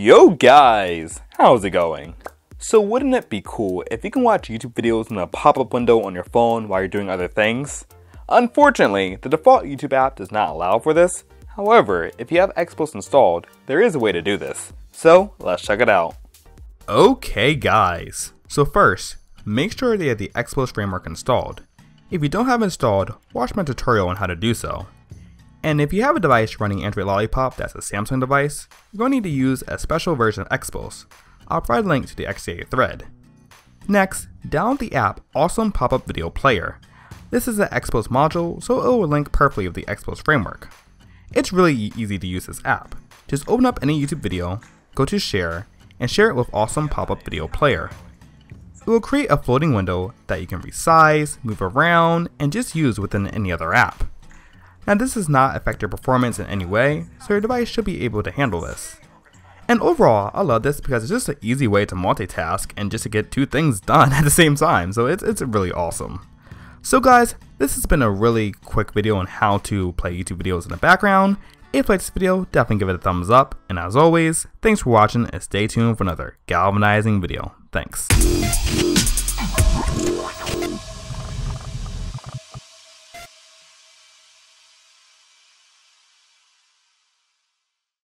Yo guys, how's it going? So wouldn't it be cool if you can watch YouTube videos in a pop-up window on your phone while you're doing other things? Unfortunately, the default YouTube app does not allow for this. However, if you have Xposed installed, there is a way to do this. So let's check it out. Okay guys, so first, make sure you have the Xposed framework installed. If you don't have it installed, watch my tutorial on how to do so. And if you have a device running Android Lollipop that's a Samsung device, you're going to need to use a special version of Xposed. I'll provide a link to the XDA thread. Next, download the app Awesome Pop-Up Video Player. This is an Xposed module, so it will link perfectly with the Xposed framework. It's really easy to use this app. Just open up any YouTube video, go to Share, and share it with Awesome Pop-Up Video Player. It will create a floating window that you can resize, move around, and just use within any other app. Now this does not affect your performance in any way, so your device should be able to handle this. And overall, I love this because it's just an easy way to multitask and just to get two things done at the same time, so it's, it's really awesome. So guys, this has been a really quick video on how to play YouTube videos in the background. If you liked this video, definitely give it a thumbs up, and as always, thanks for watching and stay tuned for another galvanizing video. Thanks.